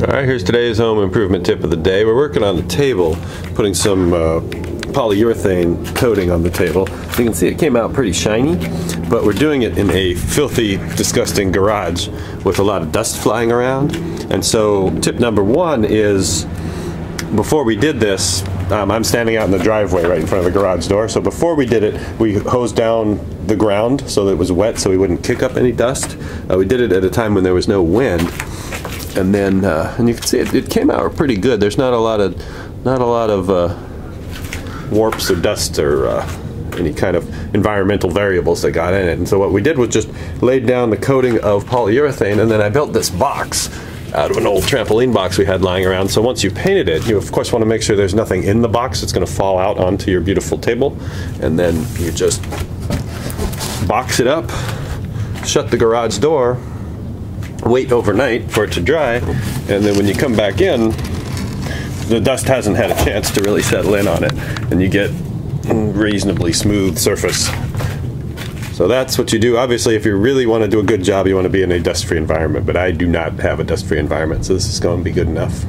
All right, here's today's home improvement tip of the day. We're working on the table, putting some uh, polyurethane coating on the table. So you can see it came out pretty shiny, but we're doing it in a filthy, disgusting garage with a lot of dust flying around. And so tip number one is, before we did this, um, I'm standing out in the driveway right in front of the garage door. So before we did it, we hosed down the ground so that it was wet so we wouldn't kick up any dust. Uh, we did it at a time when there was no wind. And then, uh, and you can see it, it came out pretty good. There's not a lot of, not a lot of uh, warps or dust or uh, any kind of environmental variables that got in it. And so what we did was just laid down the coating of polyurethane and then I built this box out of an old trampoline box we had lying around. So once you painted it, you of course want to make sure there's nothing in the box that's going to fall out onto your beautiful table. And then you just box it up, shut the garage door, wait overnight for it to dry, and then when you come back in, the dust hasn't had a chance to really settle in on it, and you get reasonably smooth surface. So that's what you do. Obviously, if you really want to do a good job, you want to be in a dust-free environment, but I do not have a dust-free environment, so this is going to be good enough.